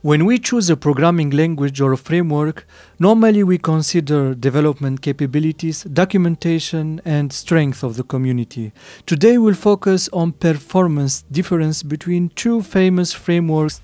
When we choose a programming language or a framework, normally we consider development capabilities, documentation, and strength of the community. Today we'll focus on performance difference between two famous frameworks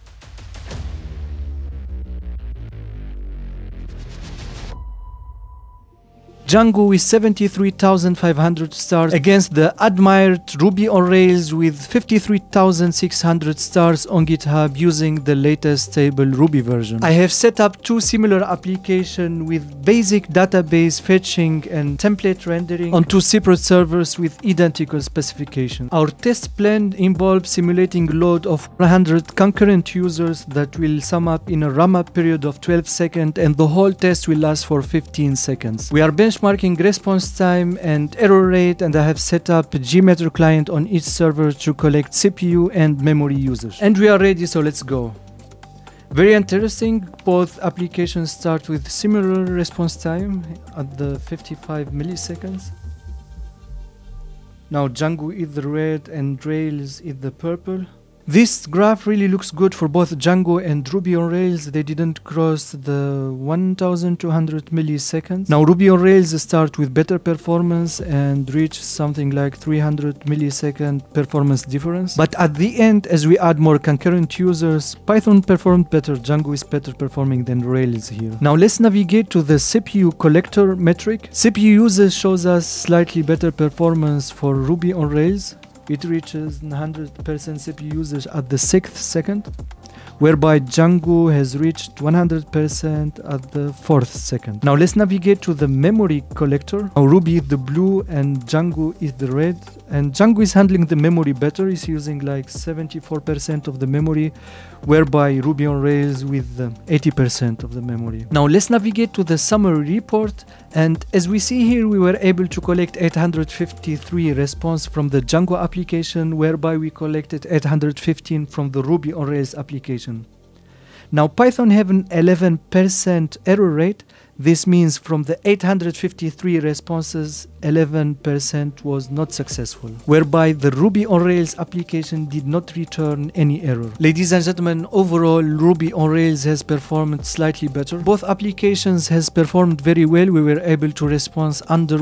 Django with 73,500 stars against the admired Ruby on Rails with 53,600 stars on GitHub using the latest stable Ruby version. I have set up two similar applications with basic database fetching and template rendering on two separate servers with identical specifications. Our test plan involves simulating load of 100 concurrent users that will sum up in a RAM period of 12 seconds and the whole test will last for 15 seconds. We are bench benchmarking response time and error rate and I have set up a JMeter client on each server to collect CPU and memory usage. And we are ready so let's go. Very interesting, both applications start with similar response time at the 55 milliseconds. Now Django is the red and Rails is the purple. This graph really looks good for both Django and Ruby on Rails. They didn't cross the 1200 milliseconds. Now Ruby on Rails start with better performance and reach something like 300 millisecond performance difference. But at the end, as we add more concurrent users, Python performed better. Django is better performing than Rails here. Now let's navigate to the CPU collector metric. CPU users shows us slightly better performance for Ruby on Rails it reaches 100% CPU usage at the sixth second, whereby Django has reached 100% at the fourth second. Now let's navigate to the memory collector. Now Ruby is the blue and Django is the red. And Django is handling the memory better. It's using like 74% of the memory, whereby Ruby on Rails with 80% of the memory. Now let's navigate to the summary report. And as we see here, we were able to collect 853 response from the Django application, whereby we collected 815 from the Ruby on Rails application. Now Python have an 11% error rate. This means from the 853 responses, 11% was not successful, whereby the Ruby on Rails application did not return any error. Ladies and gentlemen, overall Ruby on Rails has performed slightly better. Both applications has performed very well. We were able to respond under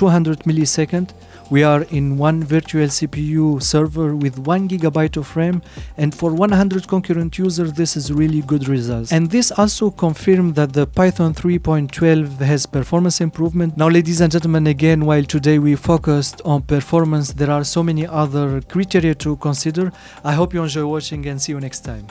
1200 millisecond we are in one virtual CPU server with 1 gigabyte of RAM and for 100 concurrent users this is really good results. And this also confirmed that the Python 3.12 has performance improvement. Now ladies and gentlemen again while today we focused on performance there are so many other criteria to consider. I hope you enjoy watching and see you next time.